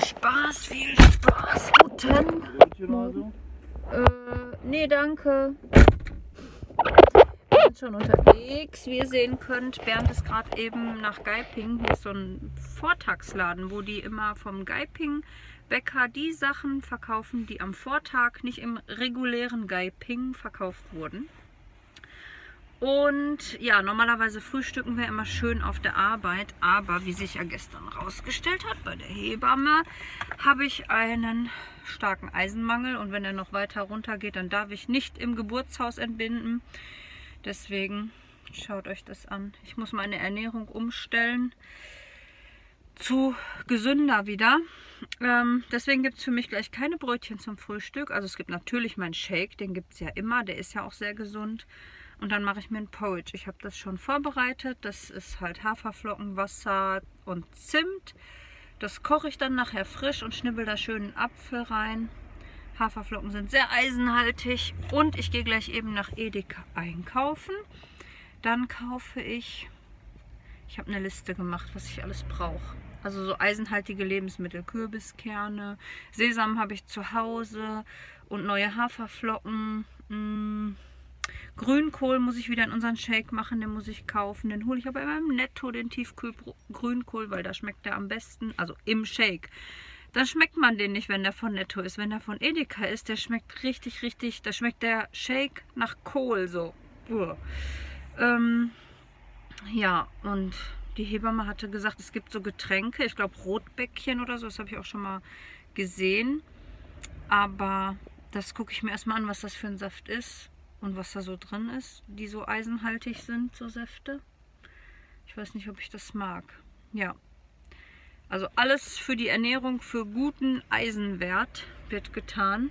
Spaß, viel Spaß. Guten Morgen. Äh, nee, danke. Wir sind schon unterwegs. Wie ihr sehen könnt, Bernd ist gerade eben nach Geiping. Hier ist so ein Vortagsladen, wo die immer vom Geiping Bäcker die Sachen verkaufen, die am Vortag nicht im regulären Geiping verkauft wurden. Und ja, normalerweise frühstücken wir immer schön auf der Arbeit, aber wie sich ja gestern rausgestellt hat bei der Hebamme, habe ich einen starken Eisenmangel und wenn er noch weiter runter geht, dann darf ich nicht im Geburtshaus entbinden. Deswegen schaut euch das an. Ich muss meine Ernährung umstellen zu gesünder wieder. Ähm, deswegen gibt es für mich gleich keine Brötchen zum Frühstück. Also es gibt natürlich meinen Shake, den gibt es ja immer, der ist ja auch sehr gesund. Und dann mache ich mir ein Porridge. Ich habe das schon vorbereitet. Das ist halt Haferflocken, Wasser und Zimt. Das koche ich dann nachher frisch und schnibbel da schön einen Apfel rein. Haferflocken sind sehr eisenhaltig. Und ich gehe gleich eben nach Edeka einkaufen. Dann kaufe ich, ich habe eine Liste gemacht, was ich alles brauche. Also so eisenhaltige Lebensmittel, Kürbiskerne, Sesam habe ich zu Hause und neue Haferflocken. Mh, mm, Grünkohl muss ich wieder in unseren Shake machen, den muss ich kaufen. Den hole ich aber immer im Netto, den Tiefkühl-Grünkohl, weil da schmeckt der am besten, also im Shake. Dann schmeckt man den nicht, wenn der von Netto ist. Wenn der von Edeka ist, der schmeckt richtig, richtig, da schmeckt der Shake nach Kohl so. Ähm, ja, und die Hebamme hatte gesagt, es gibt so Getränke, ich glaube Rotbäckchen oder so, das habe ich auch schon mal gesehen. Aber das gucke ich mir erstmal an, was das für ein Saft ist und was da so drin ist, die so eisenhaltig sind, so Säfte. Ich weiß nicht, ob ich das mag. Ja, also alles für die Ernährung, für guten Eisenwert wird getan.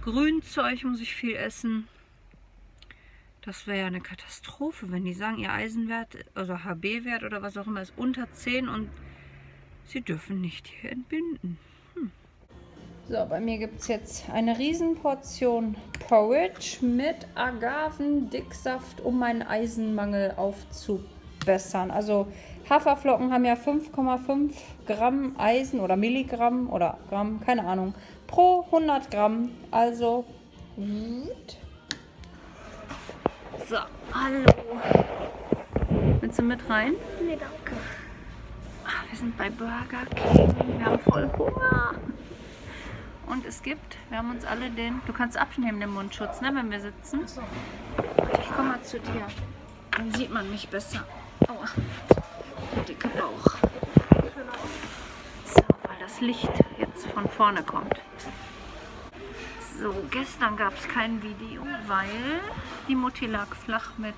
Grünzeug muss ich viel essen. Das wäre ja eine Katastrophe, wenn die sagen, ihr Eisenwert, also HB-Wert oder was auch immer, ist unter 10 und sie dürfen nicht hier entbinden. So, bei mir gibt es jetzt eine Riesenportion Porridge mit Agavendicksaft, um meinen Eisenmangel aufzubessern. Also Haferflocken haben ja 5,5 Gramm Eisen oder Milligramm oder Gramm, keine Ahnung, pro 100 Gramm. Also, so, hallo. Willst du mit rein? Nee, danke. Ach, wir sind bei Burger King. Wir haben voll Hunger. Und es gibt, wir haben uns alle den, du kannst abnehmen den Mundschutz, ne, wenn wir sitzen. Ich komme mal zu dir. Dann sieht man mich besser. Aua, der dicke Bauch. So, weil das Licht jetzt von vorne kommt. So, gestern gab es kein Video, weil die Mutti lag flach mit,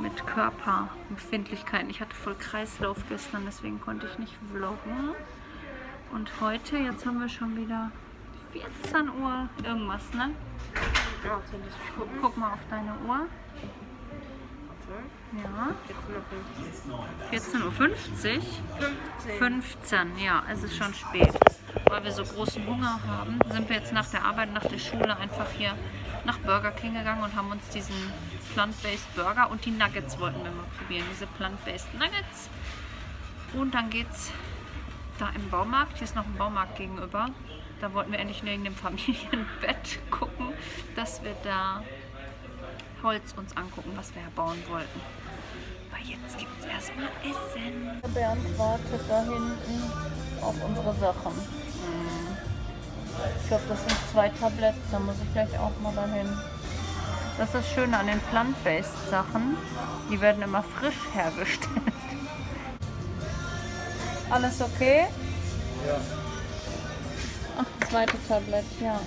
mit Körperbefindlichkeiten. Ich hatte voll Kreislauf gestern, deswegen konnte ich nicht vloggen. Und heute, jetzt haben wir schon wieder 14 Uhr irgendwas, ne? Ja, Guck, guck mal auf deine Uhr. Ja. 14.50 Uhr? 15. 15, ja, es ist schon spät. Weil wir so großen Hunger haben, sind wir jetzt nach der Arbeit, nach der Schule einfach hier nach Burger King gegangen und haben uns diesen Plant-Based Burger und die Nuggets wollten wir mal probieren, diese Plant-Based Nuggets. Und dann geht's da im Baumarkt. Hier ist noch ein Baumarkt gegenüber. Da wollten wir endlich wegen dem Familienbett gucken, dass wir da Holz uns angucken, was wir bauen wollten. Aber jetzt gibt es erstmal Essen. Bernd wartet da hinten auf unsere Sachen. Ich glaube, das sind zwei Tabletts, da muss ich gleich auch mal dahin. Das ist das Schöne an den Plant-Based Sachen. Die werden immer frisch hergestellt. Alles okay? Ja. Ach, zweite Tablett, ja.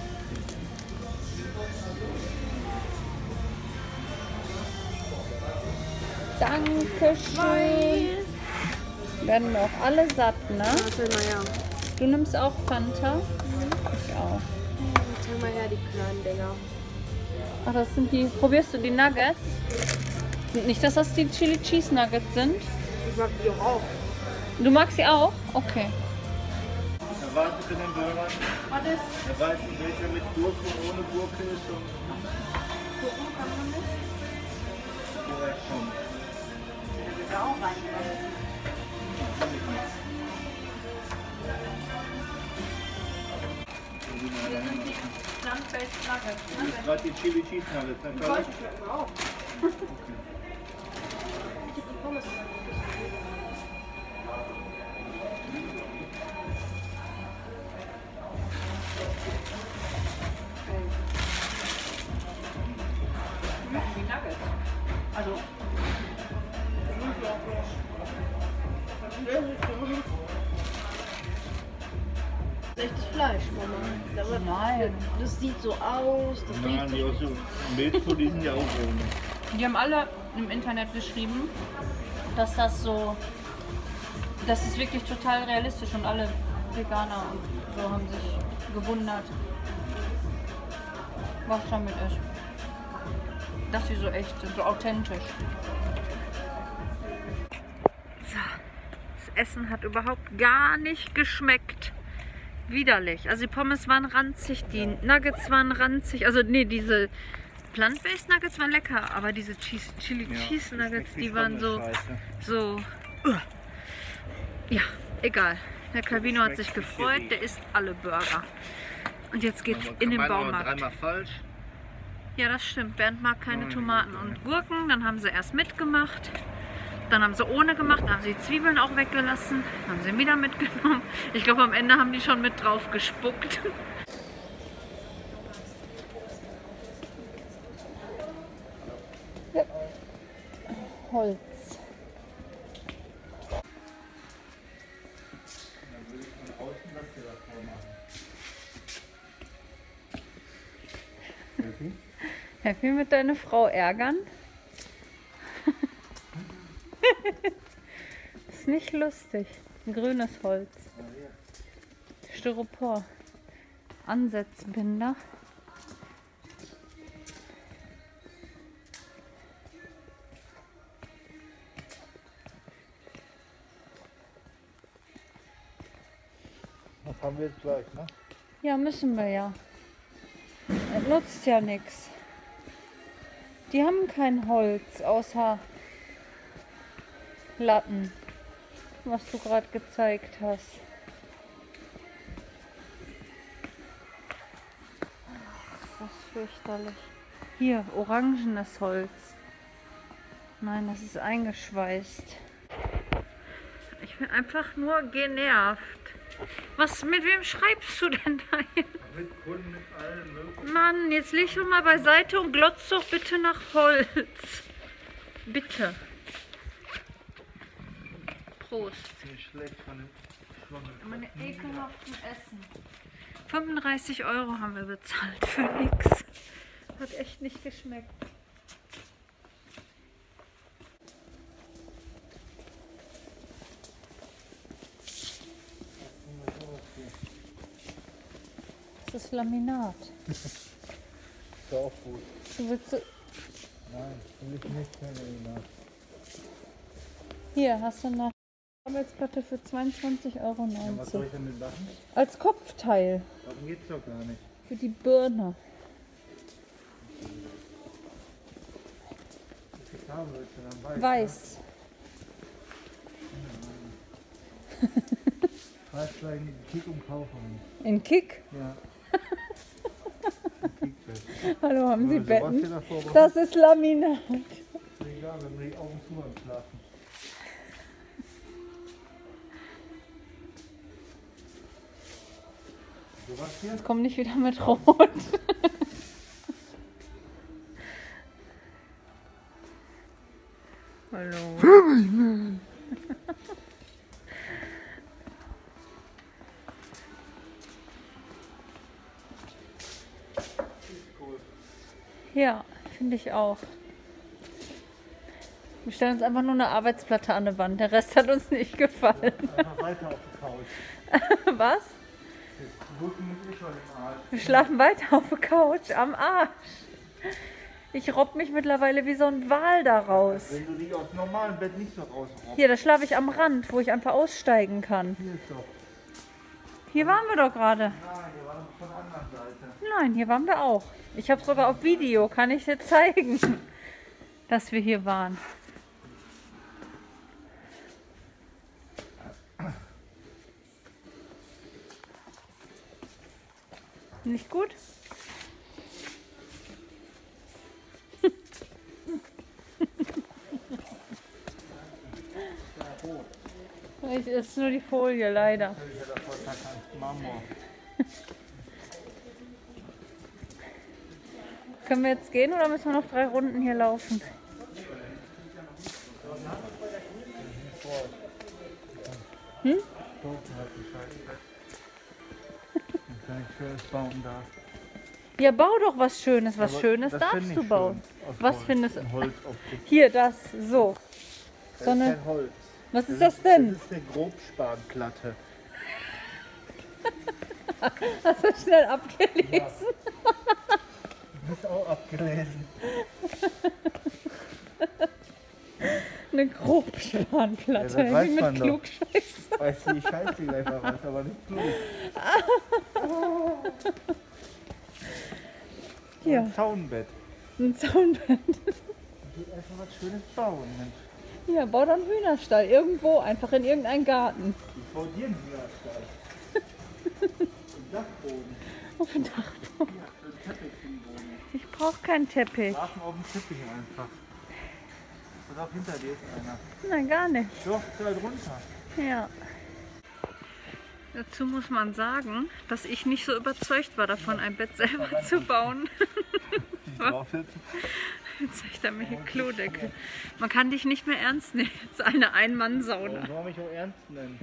Dankeschön. Werden wir auch alle satt, ne? Warte mal, ja. Du nimmst auch Fanta? Ich auch. Zeig mal her, die kleinen Dinger. Ach, das sind die. Probierst du die Nuggets? Nicht, dass das die Chili Cheese Nuggets sind. Ich mag die auch. Du magst sie auch? Okay. Erwarten für den Burger. Was ist? Erwarten welcher mit Gurke und ohne Gurke ist und Gucken kann man nicht. direkt schon. Da auch rein. Originale. Plant-based Nuggets. Das ist gerade die Chili Cheese Nuggets. ne, Carla? schmecken auch. Ich hab die Pommes Nein. Das sieht so aus, das Nein, riecht die aus so Milchpulver, die sind ja auch ohne. Die haben alle im Internet geschrieben, dass das so, das ist wirklich total realistisch und alle Veganer und so haben sich gewundert, was damit ist. Dass sie so echt sind, so authentisch. So, das Essen hat überhaupt gar nicht geschmeckt. Widerlich. Also die Pommes waren ranzig, die Nuggets waren ranzig. Also nee, diese Plant-Based Nuggets waren lecker, aber diese Cheese, Chili Ja, Cheese Nuggets, die waren so, Scheiße. so. uh. Ja, egal. Der Calvino hat sich gefreut, der isst alle Burger. Und jetzt geht's in den Baumarkt. Dreimal falsch. Ja, das stimmt. Bernd mag keine Tomaten und Gurken. Dann haben sie erst mitgemacht. Dann haben sie ohne gemacht. Dann haben sie die Zwiebeln auch weggelassen. Haben sie wieder mitgenommen. Ich glaube, am Ende haben die schon mit drauf gespuckt. Holz. Happy mit deiner Frau ärgern? Ist nicht lustig. Ein grünes Holz. Styropor. Ansetzbinder. Das haben wir jetzt gleich, ne? Ja, müssen wir ja. Das nutzt ja nichts. Die haben kein Holz außer Latten, was du gerade gezeigt hast. Das ist fürchterlich. Hier, orangenes Holz. Nein, das ist eingeschweißt. Ich bin einfach nur genervt. Was, mit wem schreibst du denn da jetzt? Mit Kunden, mit allem möglichen. Mann, jetzt leg doch mal beiseite und glotz doch bitte nach Holz. Bitte. Prost. Nicht schlecht von dem Schwammel. Meine ekelhaften Essen. 35 Euro haben wir bezahlt für nix. Hat echt nicht geschmeckt. Das ist Laminat. Ist auch gut. Du willst so Nein, will ich nicht mehr erinnern. Hier hast du eine Arbeitsplatte für 22,90 Euro. Ja, was soll ich damit machen? Als Kopfteil Darum geht's doch gar nicht. für die Birne. Weiß. Weiß. Weiß gleich in Kick und Kaufmann. In Kick. Ja. Kickfest. Hallo, haben Sie Betten? Das ist Laminat. egal, wenn wir die Augen zu Schlafen. Jetzt komm nicht wieder mit Rot. Hallo. Ja, finde ich auch. Wir stellen uns einfach nur eine Arbeitsplatte an die Wand. Der Rest hat uns nicht gefallen. Einfach weiter auf der Couch. Was? Wir schlafen weiter auf der Couch am Arsch. Ich robb mich mittlerweile wie so ein Wal da raus. Wenn du dich aus dem normalen Bett nicht so rausrockst. Hier, da schlafe ich am Rand, wo ich einfach aussteigen kann. Hier ist doch. Hier waren wir doch gerade. Nein, wir waren von der anderen Seite. Nein, hier waren wir auch. Ich habe sogar auf Video, kann ich dir zeigen, dass wir hier waren. Nicht gut? Ich ist nur die Folie, leider. Können wir jetzt gehen oder müssen wir noch drei Runden hier laufen? Hm? Wenn ich schönes bauen darf. Ja, bau doch was Schönes. Was Aber Schönes das darfst du bauen. schön. Was Holz. findest du? Hier, das, so. Das So ist eine, kein Holz. was ist das denn? Das ist eine Grobspanplatte. Hast du schnell abgelesen? Du bist auch abgelesen. Eine Grobspanplatte. Ja, mit man. Klugscheiß. Weißt du, ich scheiße gleich mal was, aber nicht klug. Hier, Ein Zaunbett. ein. Ich will einfach was Schönes bauen, Mensch. Ja, bau doch einen Hühnerstall. Irgendwo, einfach in irgendeinen Garten. Ich baue dir einen Hühnerstall. Im Dachboden. Auf dem Dach. Ja, für den Teppich. Ich brauche keinen Teppich. Schlafen auf dem Teppich einfach. Pass auf, hinter dir ist einer. Nein, gar nicht. Doch, da drunter. Ja. Dazu muss man sagen, dass ich nicht so überzeugt war davon, ein Bett selber zu bauen. Ich. Jetzt zeigt er mir hier Klodeckel. Man kann dich nicht mehr ernst nehmen. Ist eine Ein-Mann-Sauna. Warum mich auch ernst nennen?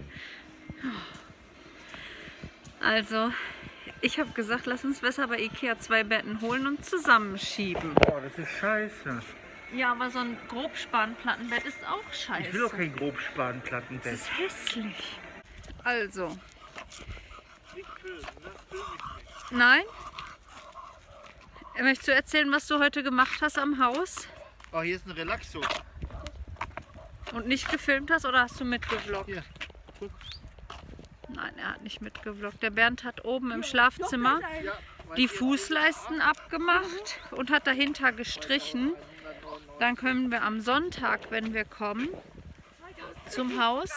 Also, ich habe gesagt, lass uns besser bei Ikea zwei Betten holen und zusammenschieben. Boah, das ist scheiße. Ja, aber so ein Grobspanplattenbett ist auch scheiße. Ich will auch kein Grobspanplattenbett. Das ist hässlich. Also. Nein? Möchtest du erzählen, was du heute gemacht hast am Haus Oh, hier ist ein Relaxo. und nicht gefilmt hast oder hast du mitgevloggt? Hier, guck. Nein, er hat nicht mitgevloggt. Der Bernd hat oben im Schlafzimmer die Fußleisten abgemacht und hat dahinter gestrichen. Dann können wir am Sonntag, wenn wir kommen, zum Haus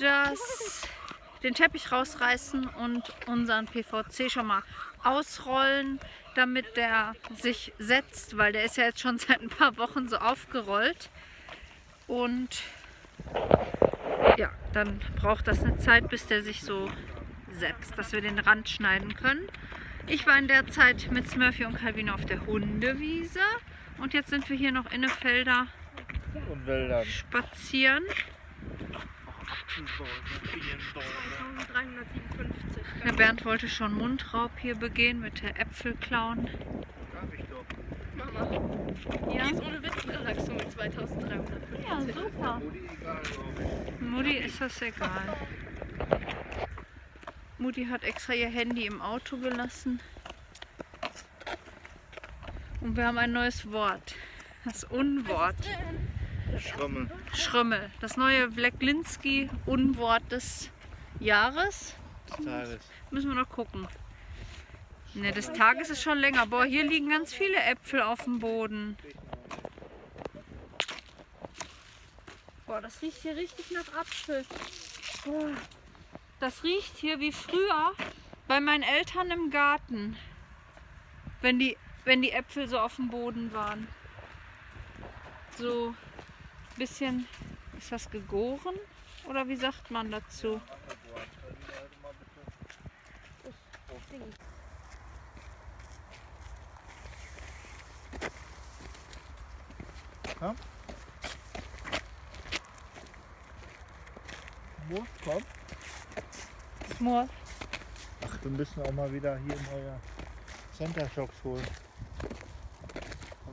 das, den Teppich rausreißen und unseren PVC schon mal ausrollen, damit der sich setzt, weil der ist ja jetzt schon seit ein paar Wochen so aufgerollt. Und ja, dann braucht das eine Zeit, bis der sich so setzt, dass wir den Rand schneiden können. Ich war in der Zeit mit Smurfy und Calvin auf der Hundewiese und jetzt sind wir hier noch in Felder Und Wäldern. spazieren. 357. Der Bernd wollte schon Mundraub hier begehen mit der Äpfelklauen. Hab ich doch. Mama. Ja, Die ist ohne Witz eine mit 2350. ja super. Mutti egal, glaube ich. Mutti ist das egal. Mutti hat extra ihr Handy im Auto gelassen. Und wir haben ein neues Wort. Das Unwort. Schrammel. Schrömmel. Das neue Blacklinski-Unwort des Jahres. Tages. Müssen wir noch gucken. Ne, des Tages ist schon länger. Boah, hier liegen ganz viele Äpfel auf dem Boden. Boah, das riecht hier richtig nach Apfel. Boah. Das riecht hier wie früher bei meinen Eltern im Garten. Wenn die, wenn die Äpfel so auf dem Boden waren. So ein bisschen, ist das gegoren? Oder wie sagt man dazu? Komm. Wo? Komm. Smurf. Ach, wir müssen auch mal wieder hier in euer Center Shocks holen.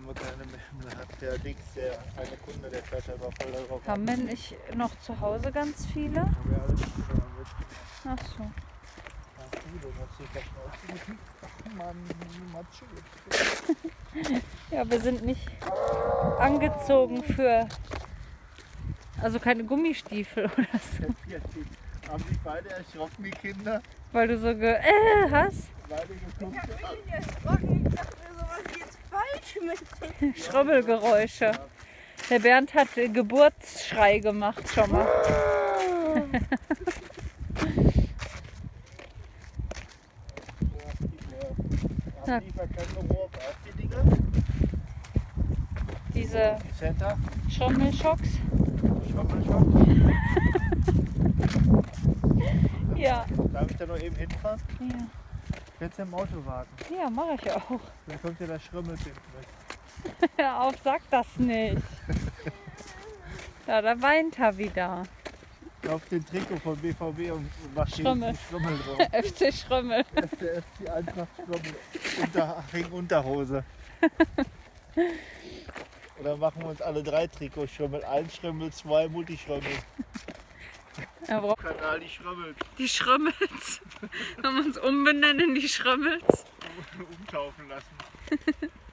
Haben wir keine mehr. Hat der Dix, der eine Kunde, der fährt da immer voll darauf. Haben wir nicht noch zu Hause ganz viele? Haben wir alles. Ach so. Ja, wir sind nicht angezogen für. Also keine Gummistiefel oder so. Haben sich beide erschrocken, die Kinder? Weil du so ge äh, hast. Beide geguckt. erschrocken. Ich dachte mir so, was ist jetzt falsch mit dem? Schrubbelgeräusche. Der Bernd hat Geburtsschrei gemacht schon mal. Ja. Diese. Schommelschocks. Schoppelschock. Ja. Darf ich da noch eben hinfahren? Ja, Jetzt im Auto warten. ja mache ich auch. Dann kommt ja das Schrümmelbild mit. Hör auf, sag das nicht. Ja, da weint er wieder. Auf den Trikot von BVB und Schrömmel. die Schrömmel drauf. FC Schrömmel. Der FC Eintracht Schrömmel. Unterhaching Unterhose. Oder machen wir uns alle drei Trikots Schrömmel. Ein Schrömmel, zwei Multischrömmel. Ja, bra- Kanal die Schrömmel. die Schrömmels. Können wir uns umbenennen, die Schrömmels? umtaufen lassen.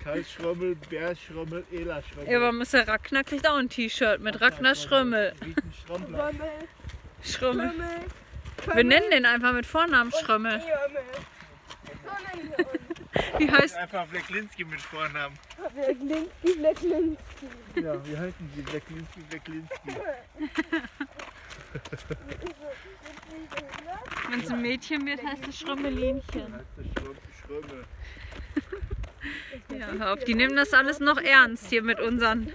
Karl Schrömmel, Bär Schrömmel, Ela Schrömmel. Ja, aber Mr. Ragnar kriegt auch ein T-Shirt mit Ragnar Schrömmel. Schrömmel. Römmel, Wir nennen den einfach mit Vornamen Schrömmel. Wie heißt Einfach Blacklinski mit Vornamen. Blacklinski, Blacklinski. Ja, wie heißen sie? Blacklinski, Blacklinski. Wenn es ein Mädchen wird, heißt es Schrömmelinchen. Heißt Schrömmel. Ja, hör auf, die nehmen das alles noch ernst hier mit unseren.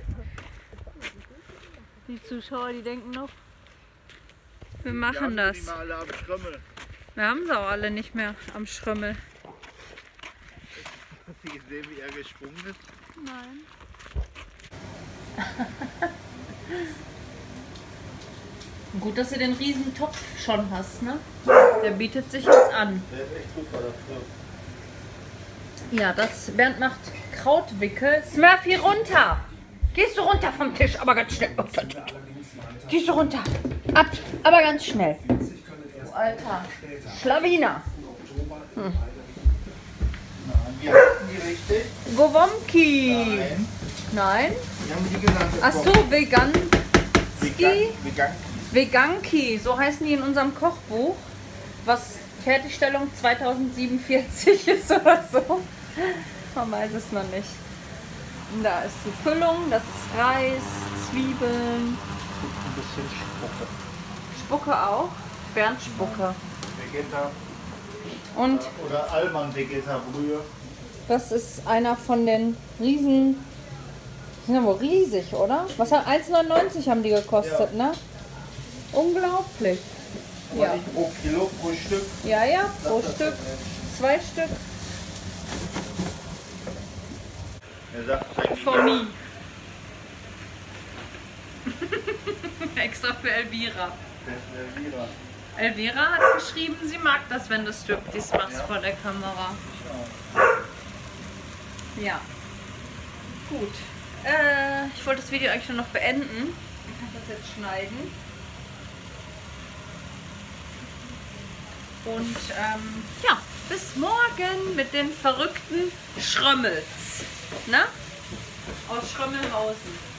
Die Zuschauer, die denken noch, wir machen das. Wir haben sie auch alle nicht mehr am Schrömmel. Hast du gesehen, wie er gesprungen ist? Nein. Gut, dass du den Riesentopf schon hast, ne? Der bietet sich jetzt an. Der ist echt super dafür. Ja, das Bernd macht Krautwickel. Smurfy runter! Gehst du runter vom Tisch, aber ganz schnell. Oh. Gehst du runter. Ab, aber ganz schnell. Du alter Schlawiner. Richtig. Gowomki. Nein. Nein? Ach so, Vegan. Vegan. Vegan. Veganki, so heißen die in unserem Kochbuch, was Fertigstellung 2047 ist oder so. Man weiß es noch nicht. Und Da ist die Füllung, das ist Reis, Zwiebeln, Ein bisschen Spucke. Spucke auch, Bernd Spucke. Vegeta. Und Oder Allmann Vegeta Brühe. das ist einer von den Riesen, die sind ja wohl riesig, oder? Was hat 1,99 haben die gekostet, ne? Unglaublich. Aber Ja. nicht pro Kilo, pro Stück. Ja, ja, pro Das Stück, das zwei Stück. Er sagt For me. Extra für Elvira. das wäre Vira. Elvira hat geschrieben, sie mag das, wenn du Striptease machst Ja. vor der Kamera. Ja. Gut. Äh, ich wollte das Video eigentlich nur noch beenden. Ich kann das jetzt schneiden. Und ähm, ja, bis morgen mit den verrückten Schrömmels. Na? Aus Schrömmelhausen.